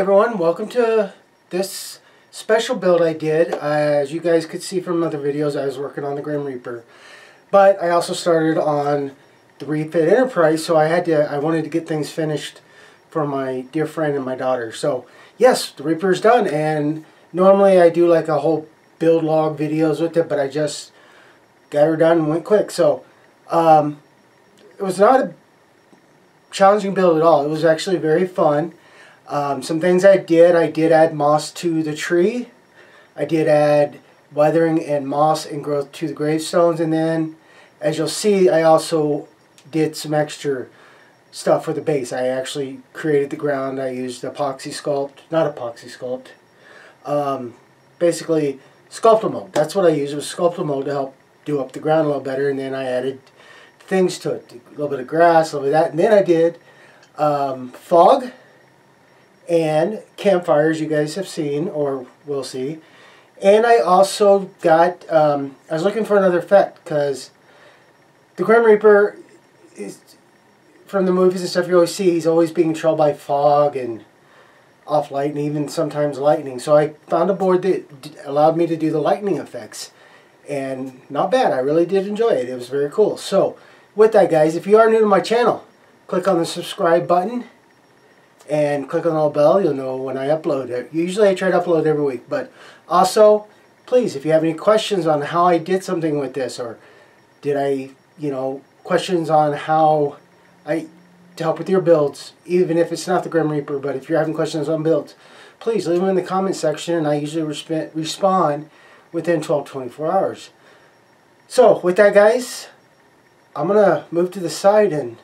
everyone, welcome to this special build I did. As you guys could see from other videos, I was working on the Grim Reaper. But I also started on the Refit Enterprise, so I had to, I wanted to get things finished for my dear friend and my daughter. So, yes, the Reaper is done, and normally I do like a whole build log videos with it, but I just got her done and went quick. So, um, it was not a challenging build at all. It was actually very fun. Um, some things I did, I did add moss to the tree. I did add weathering and moss and growth to the gravestones. And then, as you'll see, I also did some extra stuff for the base. I actually created the ground. I used epoxy sculpt, not epoxy sculpt. Um, basically, Sculptamold. That's what I used. Was Sculptamold to help do up the ground a little better. And then I added things to it. A little bit of grass, a little bit of that. And then I did um, fog and campfires you guys have seen or will see. And I also got, um, I was looking for another effect because the Grim Reaper is, from the movies and stuff you always see, he's always being controlled by fog and off lightning, even sometimes lightning. So I found a board that allowed me to do the lightning effects. And not bad, I really did enjoy it. It was very cool. So, with that guys, if you are new to my channel, click on the subscribe button and click on the little bell. You'll know when I upload it. Usually I try to upload every week, but also, please, if you have any questions on how I did something with this, or did I, you know, questions on how I to help with your builds, even if it's not the Grim Reaper, but if you're having questions on builds, please leave them in the comment section, and I usually resp respond within 12 24 hours. So, with that, guys, I'm going to move to the side and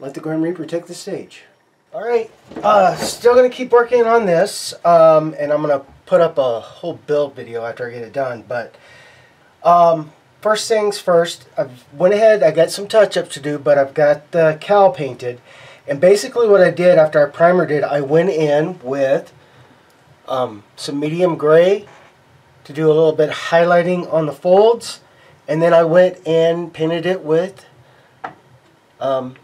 let the Grim Reaper take the stage. Alright, uh, still to keep working on this, um, and I'm to put up a whole build video after I get it done, but um, first things first, I went ahead, I got some touch-ups to do, but I've got the cowl painted, and basically what I did after I primered it, I went in with um, some medium gray to do a little bit highlighting on the folds, and then I went and painted it with um,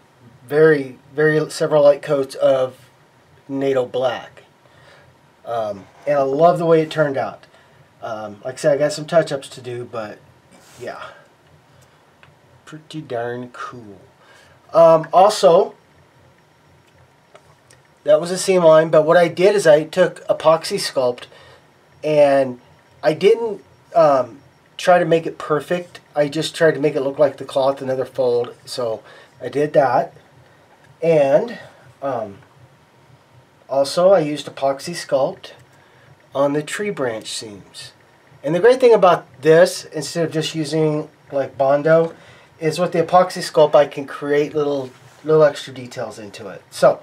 very, very several light coats of NATO black. Um, and I love the way it turned out. Um, like I said, I got some touch-ups to do, but yeah. Pretty darn cool. Um, also, that was a seam line, but what I did is I took epoxy sculpt and I didn't um, try to make it perfect. I just tried to make it look like the cloth another fold. So I did that. And um, also I used epoxy sculpt on the tree branch seams. And the great thing about this, instead of just using like Bondo, is with the epoxy sculpt I can create little little extra details into it. So,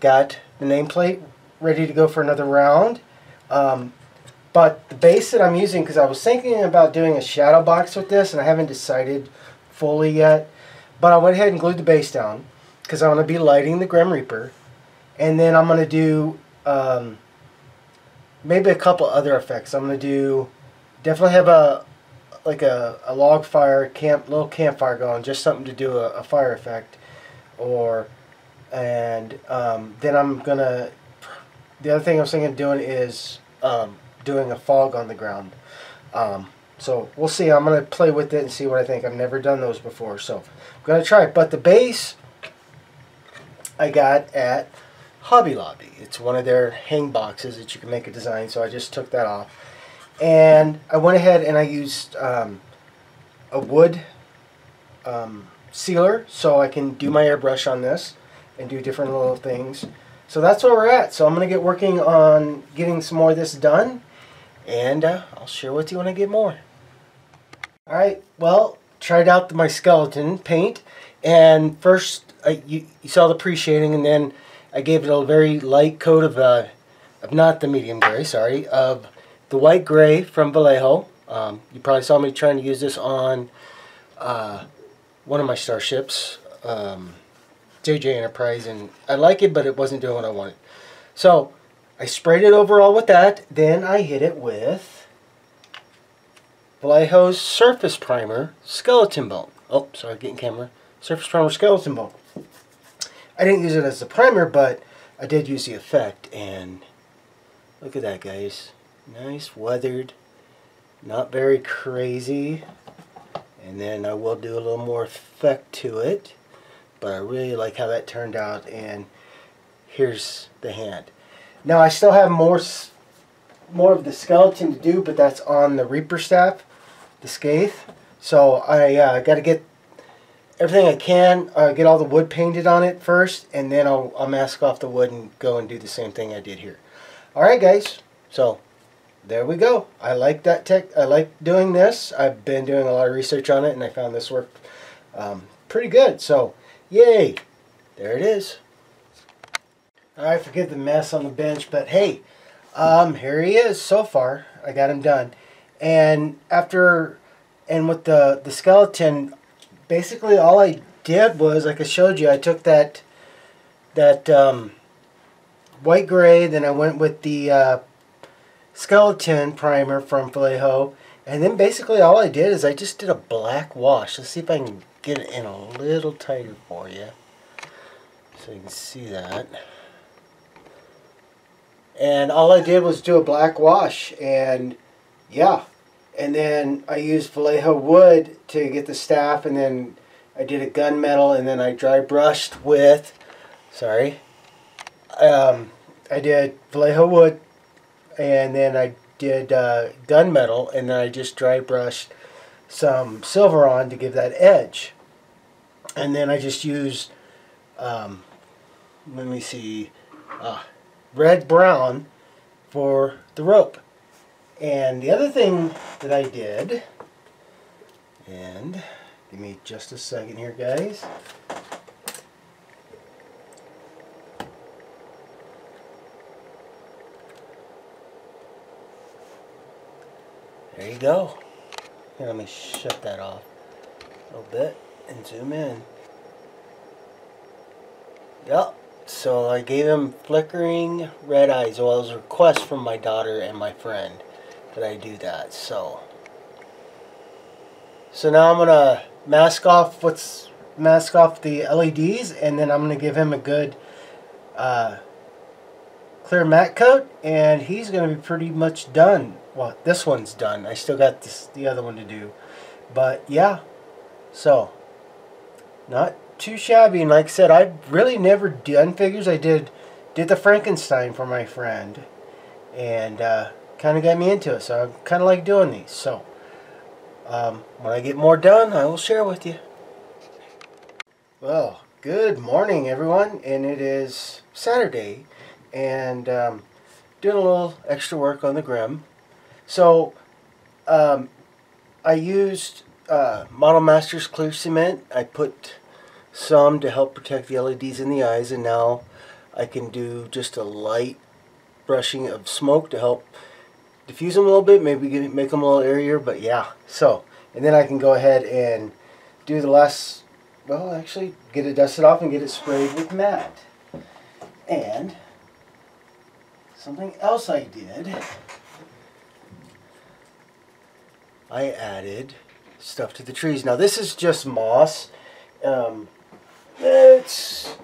got the nameplate ready to go for another round. Um, but the base that I'm using, because I was thinking about doing a shadow box with this, and I haven't decided fully yet, but I went ahead and glued the base down because I'm going to be lighting the Grim Reaper. And then I'm going to do um, maybe a couple other effects. I'm going to do, definitely have a, like a, a log fire, camp, little campfire going, just something to do a, a fire effect. Or, and um, then I'm going to, the other thing I was thinking of doing is um, doing a fog on the ground. Um, so we'll see. I'm going to play with it and see what I think. I've never done those before, so I'm going to try it. But the base I got at Hobby Lobby. It's one of their hang boxes that you can make a design, so I just took that off. And I went ahead and I used um, a wood um, sealer so I can do my airbrush on this and do different little things. So that's where we're at. So I'm going to get working on getting some more of this done and uh, I'll share with you when I get more. Alright, well, tried out my skeleton paint and first I, you, you saw the pre-shading and then I gave it a very light coat of, uh, of not the medium gray, sorry, of the white gray from Vallejo. Um, you probably saw me trying to use this on uh, one of my starships, um, JJ Enterprise, and I like it, but it wasn't doing what I wanted. So I sprayed it overall with that. Then I hit it with Vallejo's Surface Primer Skeleton Bone. Oh, sorry, getting camera. Surface Primer Skeleton Bone. I didn't use it as a primer, but I did use the effect and look at that guys. Nice weathered, not very crazy. And then I will do a little more effect to it. But I really like how that turned out and here's the hand. Now I still have more more of the skeleton to do, but that's on the Reaper staff, the scythe. So I uh, got to get everything I can, uh, get all the wood painted on it first, and then I'll, I'll mask off the wood and go and do the same thing I did here. Alright guys, so there we go. I like that tech. I like doing this. I've been doing a lot of research on it, and I found this work um, pretty good. So, yay! There it is. Alright, forget the mess on the bench, but hey, um, here he is so far. I got him done. And after, and with the, the skeleton, basically all I did was, like I showed you, I took that, that um, white gray, then I went with the uh, skeleton primer from Vallejo, and then basically all I did is I just did a black wash. Let's see if I can get it in a little tighter for you, so you can see that. And all I did was do a black wash, and yeah, and then I used Vallejo wood to get the staff and then I did a gunmetal and then I dry brushed with sorry um, I did Vallejo wood and then I did uh, gunmetal and then I just dry brushed some silver on to give that edge. And then I just used um, let me see uh, red brown for the rope and the other thing that I did, and give me just a second here, guys. There you go. Here, let me shut that off a little bit and zoom in. Yep. So I gave him flickering red eyes. Well, it was a request from my daughter and my friend that I do that. So, so now I'm gonna mask off what's mask off the LEDs, and then I'm gonna give him a good uh, clear matte coat, and he's gonna be pretty much done. Well, this one's done. I still got this the other one to do, but yeah. So, not too shabby. And like I said, I've really never done figures. I did did the Frankenstein for my friend, and. Uh, kind of got me into it. So I kind of like doing these. So um, when I get more done, I will share with you. Well, good morning, everyone. And it is Saturday. And um, doing a little extra work on the Grim. So um, I used uh, Model Masters clear cement. I put some to help protect the LEDs in the eyes. And now I can do just a light brushing of smoke to help diffuse them a little bit, maybe make them a little airier, but yeah. So, and then I can go ahead and do the last, well, actually, get it dusted off and get it sprayed with matte. And something else I did, I added stuff to the trees. Now this is just moss. Um, it's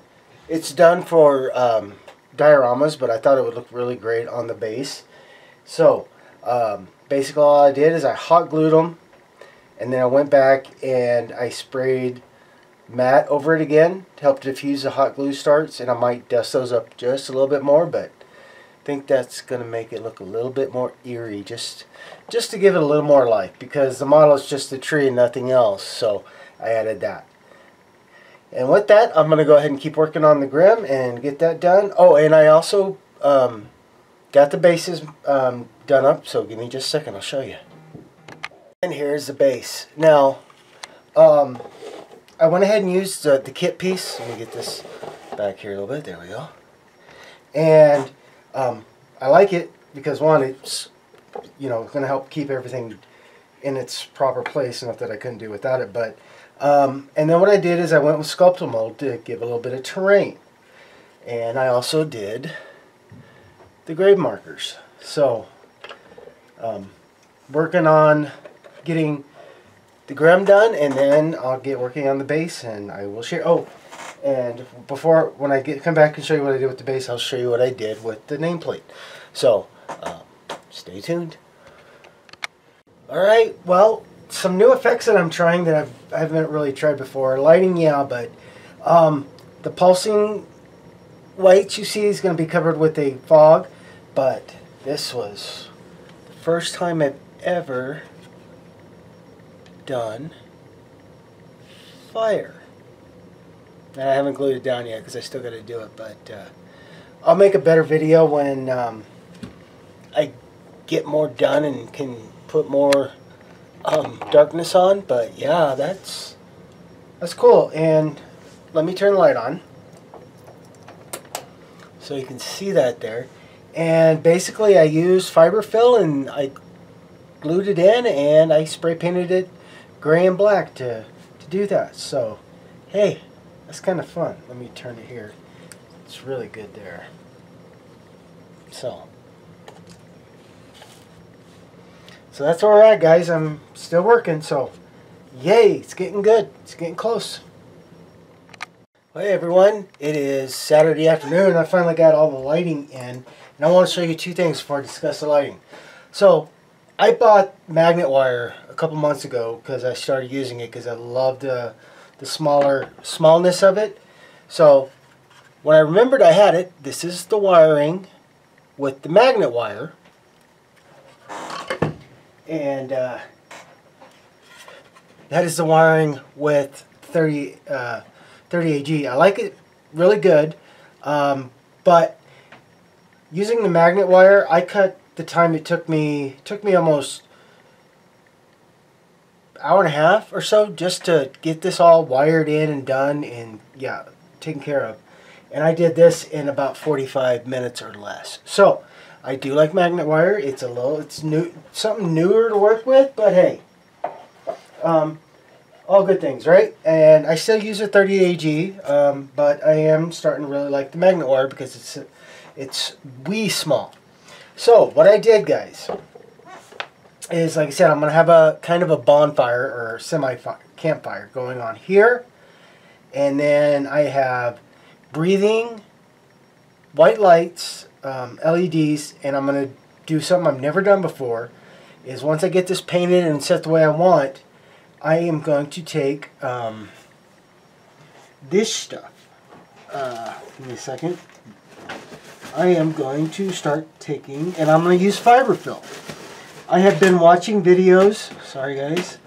it's done for um, dioramas, but I thought it would look really great on the base. So, um, basically all I did is I hot glued them and then I went back and I sprayed matte over it again to help diffuse the hot glue starts and I might dust those up just a little bit more but I think that's going to make it look a little bit more eerie just just to give it a little more life because the model is just a tree and nothing else so I added that. And with that I'm going to go ahead and keep working on the grim and get that done. Oh and I also um, Got the bases um, done up, so give me just a second, I'll show you. And here's the base. Now, um, I went ahead and used the, the kit piece. Let me get this back here a little bit. There we go. And um, I like it because one, it's you know going to help keep everything in its proper place. Not that I couldn't do without it, but um, and then what I did is I went with Sculptamold to give a little bit of terrain, and I also did the grave markers. So, um, working on getting the Grim done, and then I'll get working on the base, and I will share. Oh, And before, when I get come back and show you what I did with the base, I'll show you what I did with the nameplate. So, um, stay tuned. Alright, well, some new effects that I'm trying that I've, I haven't really tried before. Lighting, yeah, but um, the pulsing lights you see is going to be covered with a fog, but this was the first time I've ever done fire. And I haven't glued it down yet because I still got to do it, but uh, I'll make a better video when um, I get more done and can put more um, darkness on. But yeah, that's that's cool. And let me turn the light on so you can see that there. And basically, I used fiberfill and I glued it in and I spray painted it gray and black to to do that. So, hey, that's kind of fun. Let me turn it here. It's really good there. So. So that's we're at, guys. I'm still working, so yay, it's getting good. It's getting close. Hey everyone, it is Saturday afternoon. I finally got all the lighting in, and I want to show you two things before I discuss the lighting. So, I bought magnet wire a couple months ago because I started using it because I loved the, the smaller smallness of it. So, when I remembered I had it, this is the wiring with the magnet wire and uh, that is the wiring with 30 uh, 30 AG. I like it really good, um, but using the magnet wire, I cut the time it took me took me almost hour and a half or so just to get this all wired in and done and yeah taken care of and I did this in about 45 minutes or less so I do like magnet wire. It's a little, it's new, something newer to work with, but hey, um, all good things, right? And I still use a 30 AG, um, but I am starting to really like the magnet wire because it's, it's wee small. So what I did, guys, is like I said, I'm gonna have a kind of a bonfire or semi campfire going on here, and then I have breathing, white lights um, LEDs and I'm going to do something I've never done before is once I get this painted and set the way I want I am going to take um, this stuff. Uh, give me a second I am going to start taking and I'm going to use fiberfill I have been watching videos sorry guys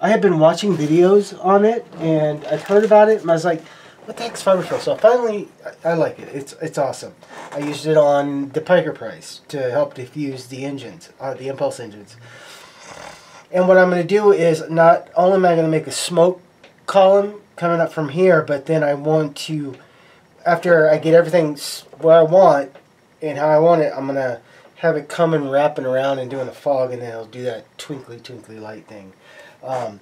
I have been watching videos on it and I've heard about it and I was like what the heck's fiberfill? So finally, I, I, like it. It's it's awesome. I used it on the Pike Enterprise to help diffuse the engines, uh, the impulse engines. And what I'm going to do is not only am I going to make a smoke column coming up from here, but then I want to, after I get everything where I want and how I want it, I'm going to have it coming wrapping around and doing the fog, and then it'll do that twinkly twinkly light thing. Um,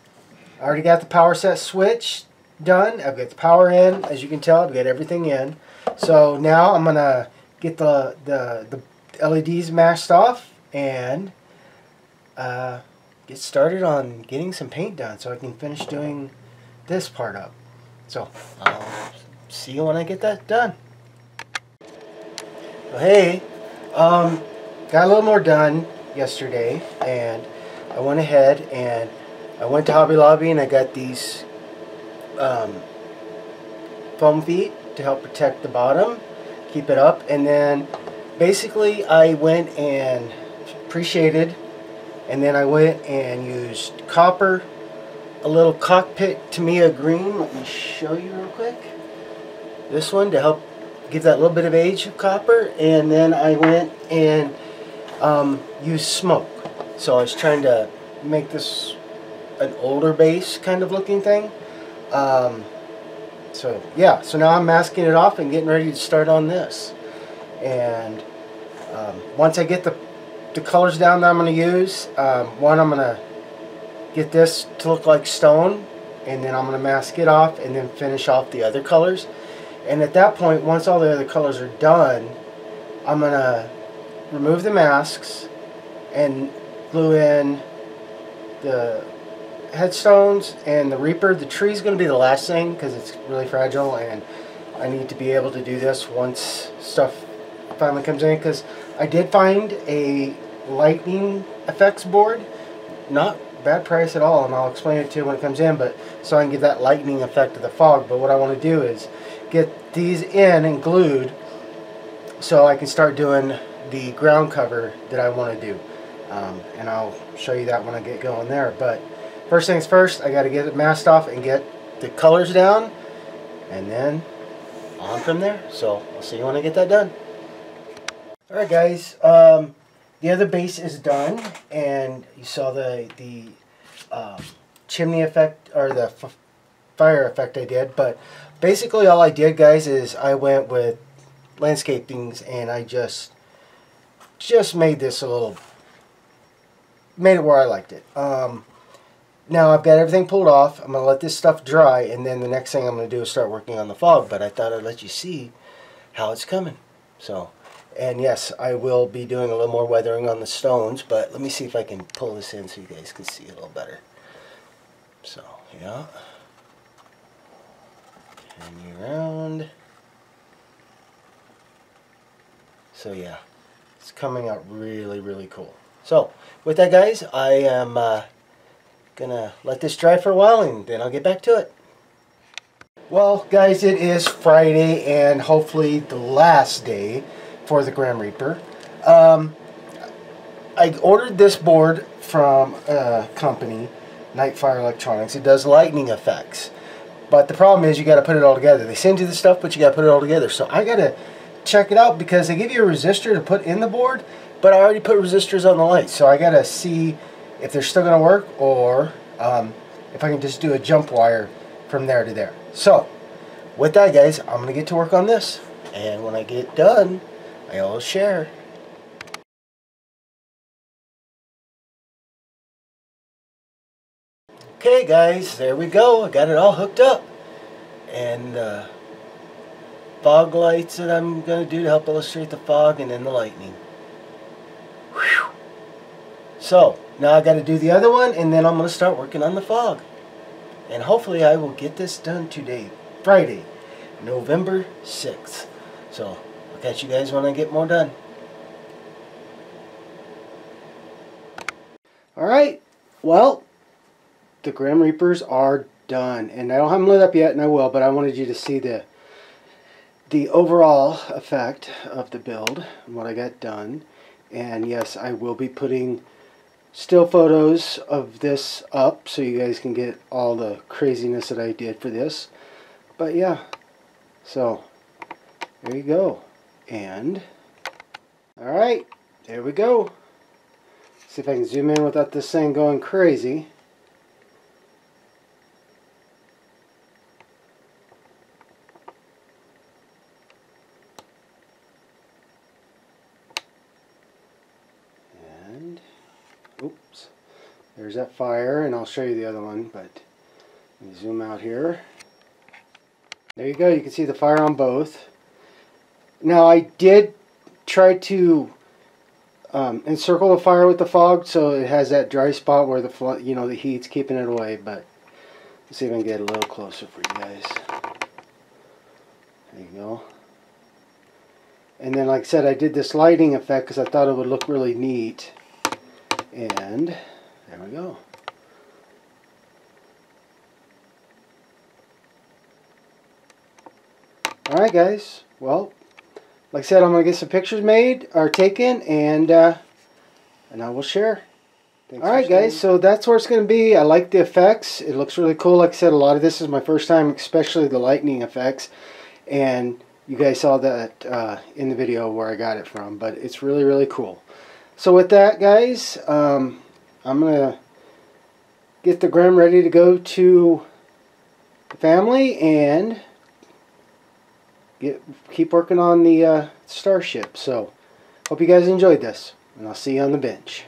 I already got the power set switch done. I've got the power in, as you can tell, I've got everything in. So now I'm going to get the, the, the LEDs masked off and uh, get started on getting some paint done so I can finish doing this part up. So I'll see you when I get that done. Well, hey, um, got a little more done yesterday and I went ahead and I went to Hobby Lobby and I got these um, foam feet to help protect the bottom, keep it up, and then basically I went and pre-shaded, and then I went and used copper, a little cockpit Tamiya green. Let me show you real quick. This one to help give that little bit of age of copper, and then I went and um, used smoke. So I was trying to make this an older base kind of looking thing. Um, so yeah, so now I'm masking it off and getting ready to start on this. And um, once I get the, the colors down that I'm going to use, um, one I'm going to get this to look like stone and then I'm going to mask it off and then finish off the other colors. And at that point, once all the other colors are done, I'm going to remove the masks and glue in the headstones and the Reaper. The tree is going to be the last thing because it's really fragile and I need to be able to do this once stuff finally comes in because I did find a lightning effects board. Not bad price at all and I'll explain it to you when it comes in but so I can get that lightning effect of the fog but what I want to do is get these in and glued so I can start doing the ground cover that I want to do. Um, and I'll show you that when I get going there. But first things first I got to get it masked off and get the colors down and then on from there. So I'll see you when I get that done. Alright guys um, the other base is done, and you saw the the um, chimney effect or the fire effect I did. But basically, all I did, guys, is I went with landscapings, and I just just made this a little made it where I liked it. Um, now I've got everything pulled off. I'm to let this stuff dry and then the next thing I'm to do is start working on the fog. But I thought I'd let you see how it's coming. So and yes, I will be doing a little more weathering on the stones, but let me see if I can pull this in so you guys can see a little better. So, yeah. Turn around. So yeah, it's coming out really, really cool. So, with that guys, I am uh, gonna let this dry for a while and then I'll get back to it. Well, guys, it is Friday and hopefully the last day for the Grim Reaper. Um, I ordered this board from a company, Nightfire Electronics. It does lightning effects. But the problem is you got to put it all together. They send you the stuff, but you got to put it all together. So I got to check it out because they give you a resistor to put in the board, but I already put resistors on the lights. So I got to see if they're still going to work or um, if I can just do a jump wire from there to there. So with that, guys, I'm going to get to work on this. And when I get done, I will share. Okay guys, there we go. I got it all hooked up. And uh, fog lights that I'm going to do to help illustrate the fog and then the lightning. Whew. So, now I got to do the other one and then I'm going to start working on the fog. And hopefully I will get this done today, Friday, November 6th. So, I'll catch you guys when I get more done. Alright, well, the Grim Reapers are done. And I don't have them lit up yet, and I will, but I wanted you to see the the overall effect of the build and what I got done. And yes, I will be putting still photos of this up so you guys can get all the craziness that I did for this. But yeah, so there you go. And, alright, there we go. See if I can zoom in without this thing going crazy. Oops, there's that fire, and I'll show you the other one, but zoom out here. There you go, you can see the fire on both. Now I did try to um, encircle the fire with the fog so it has that dry spot where the you know the heat's keeping it away but let's see if I can get a little closer for you guys there you go and then like I said I did this lighting effect because I thought it would look really neat and there we go alright guys well like I said, I'm going to get some pictures made or taken and uh, and I will share. Thanks Alright guys, so that's where it's going to be. I like the effects. It looks really cool. Like I said, a lot of this is my first time, especially the lightning effects. And you guys saw that uh, in the video where I got it from. But it's really, really cool. So with that, guys, um, I'm going to get the Grim ready to go to the family and get, keep working on the uh, starship. So, hope you guys enjoyed this, and I'll see you on the bench.